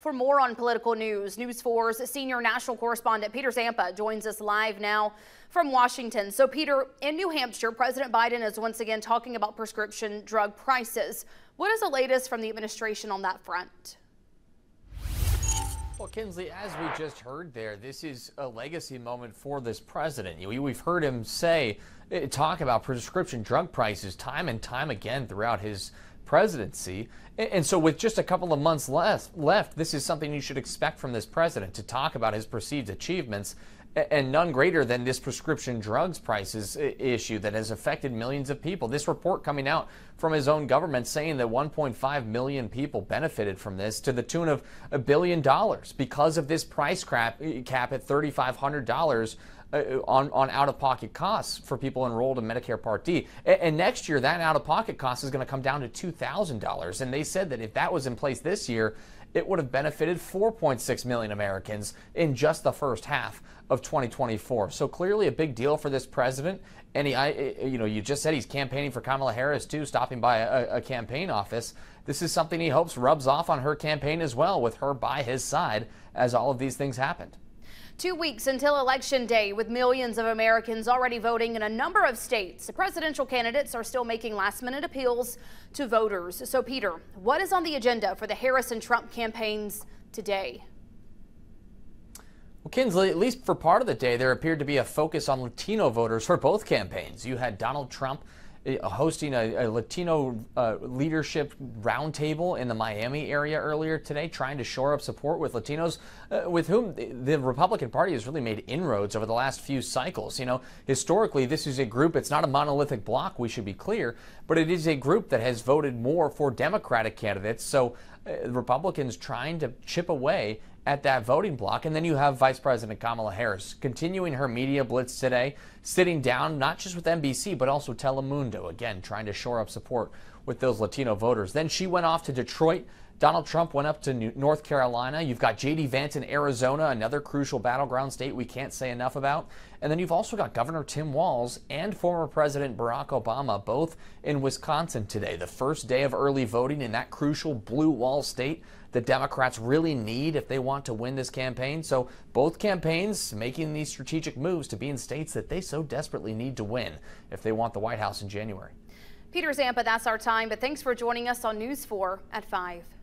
For more on political news, News 4's senior national correspondent Peter Zampa joins us live now from Washington. So, Peter, in New Hampshire, President Biden is once again talking about prescription drug prices. What is the latest from the administration on that front? Well, Kinsley, as we just heard there, this is a legacy moment for this president. We've heard him say, eh, talk about prescription drug prices time and time again throughout his presidency. And so, with just a couple of months left, left, this is something you should expect from this president to talk about his perceived achievements, and none greater than this prescription drugs prices issue that has affected millions of people. This report coming out from his own government saying that 1.5 million people benefited from this to the tune of a billion dollars because of this price cap, cap at $3,500 uh, Uh, on, on out of pocket costs for people enrolled in Medicare Part D. And, and next year, that out of pocket cost is going to come down to $2,000. And they said that if that was in place this year, it would have benefited 4.6 million Americans in just the first half of 2024. So clearly a big deal for this president. And he, I, you know, you just said he's campaigning for Kamala Harris too, stopping by a, a campaign office. This is something he hopes rubs off on her campaign as well, with her by his side as all of these things happened. Two weeks until Election Day, with millions of Americans already voting in a number of states, the presidential candidates are still making last minute appeals to voters. So, Peter, what is on the agenda for the Harris and Trump campaigns today? Well, Kinsley, at least for part of the day, there appeared to be a focus on Latino voters for both campaigns. You had Donald Trump hosting a, a Latino uh, leadership roundtable in the Miami area earlier today, trying to shore up support with Latinos, uh, with whom the, the, Republican Party has really made inroads over the last few cycles. You know, historically, this is a group, it's not a monolithic bloc, we should be clear, but it is a group that has voted more for Democratic candidates. So uh, Republicans trying to chip away at that voting bloc. And then you have Vice President Kamala Harris continuing her media blitz today, sitting down not just with NBC, but also Telemundo, again, trying to shore up support with those Latino voters. Then she went off to Detroit. Donald Trump went up to New North Carolina. You've got J.D. Vance in Arizona, another crucial battleground state we can't say enough about. And then you've also got Governor Tim Walz and former President Barack Obama both in Wisconsin today, the first day of early voting in that crucial blue wall state the Democrats really need if they want to win this campaign. So both campaigns making these strategic moves to be in states that they so desperately need to win if they want the White House in January. Peter Zampa, that's our time, but thanks for joining us on News 4 at 5.